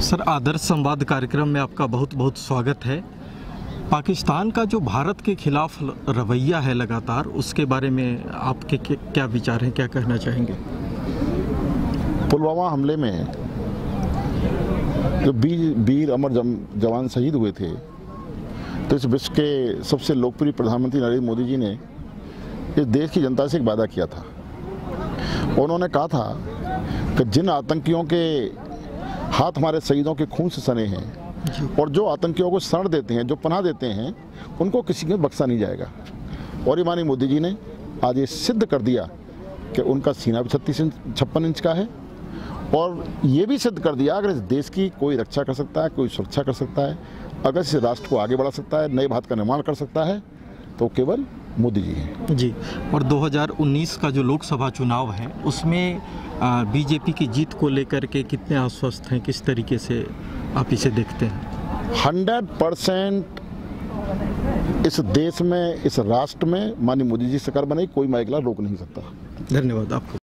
Sir, आदर्श संवाद कार्यक्रम में आपका बहुत बहुत स्वागत है। पाकिस्तान का जो भारत के खिलाफ रवैया है लगातार, उसके बारे में आपके क्या विचार हैं, क्या कहना चाहेंगे? पुलवामा हमले में जो वीर वीर अमर जवान शहीद हुए थे तो इस विश्व के सबसे लोकप्रिय प्रधानमंत्री नरेंद्र मोदी जी ने इस देश की जनता से एक वादा किया था। उन्होंने कहा था कि जिन आतंकियों के हाथ हमारे शहीदों के खून से सने हैं और जो आतंकियों को शरण देते हैं जो पनाह देते हैं उनको किसी में बख्शा नहीं जाएगा। और ये माननीय मोदी जी ने आज ये सिद्ध कर दिया कि उनका सीना भी छत्तीस इंच छप्पन इंच का है। और ये भी सिद्ध कर दिया अगर इस देश की कोई रक्षा कर सकता है कोई सुरक्षा कर सकता है अगर इस राष्ट्र को आगे बढ़ा सकता है नए भारत का निर्माण कर सकता है तो केवल मोदी जी हैं। जी और 2019 का जो लोकसभा चुनाव है उसमें बीजेपी की जीत को लेकर के कितने आश्वस्त हैं किस तरीके से आप इसे देखते हैं? हंड्रेड परसेंट इस देश में इस राष्ट्र में माननीय मोदी जी सरकार बनाई कोई माइकला रोक नहीं सकता। धन्यवाद आपको।